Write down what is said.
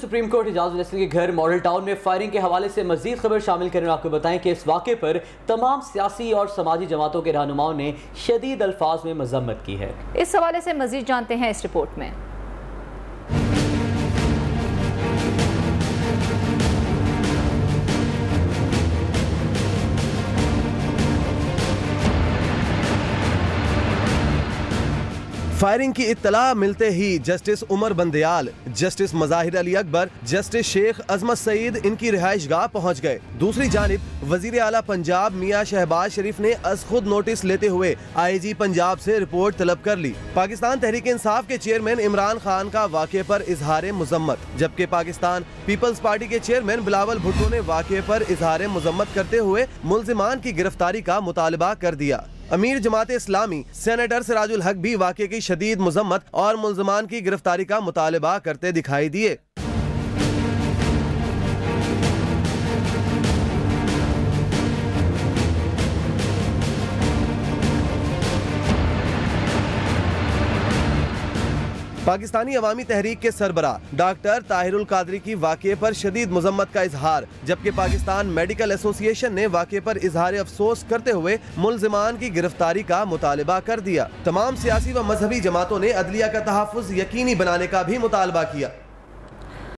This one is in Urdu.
سپریم کورٹ اجاز کے گھر ماڈل ٹاؤن میں فائرنگ کے حوالے سے مزید خبر شامل کرنے آپ کو بتائیں کہ اس واقعے پر تمام سیاسی اور سماجی جماعتوں کے رہنماؤں نے شدید الفاظ میں مذمت کی ہے۔ اس حوالے سے مزید جانتے ہیں اس رپورٹ میں۔ فائرنگ کی اطلاع ملتے ہی justice Umar Bandial, justice Mazahir Ali Akbar, justice Sheikh Azmat Saeed ان کی رہائش گاہ پہنچ گئے۔ دوسری جانب، وزیر اعلیٰ پنجاب میاں شہباز شریف نے از خود نوٹس لیتے ہوئے آئی جی پنجاب سے رپورٹ طلب کر لی۔ پاکستان تحریک انصاف کے چیئرمین عمران خان کا واقعے پر اظہار مذمت، جبکہ پاکستان پیپلز پارٹی کے چیئرمین بلاول بھٹو نے واقعے پر اظہار مذمت کرتے ہوئے ملزمان کی گرفتاری کا مطالبہ کر دیا۔ امیر جماعت اسلامی سینیٹر سراج الحق بھی واقعے کی شدید مذمت اور ملزمان کی گرفتاری کا مطالبہ کرتے دکھائی دیے۔ پاکستانی عوامی تحریک کے سربراہ ڈاکٹر طاہر القادری کی واقعے پر شدید مذمت کا اظہار، جبکہ پاکستان میڈیکل ایسوسیشن نے واقعے پر اظہار افسوس کرتے ہوئے ملزمان کی گرفتاری کا مطالبہ کر دیا۔ تمام سیاسی و مذہبی جماعتوں نے عدلیہ کا تحفظ یقینی بنانے کا بھی مطالبہ کیا۔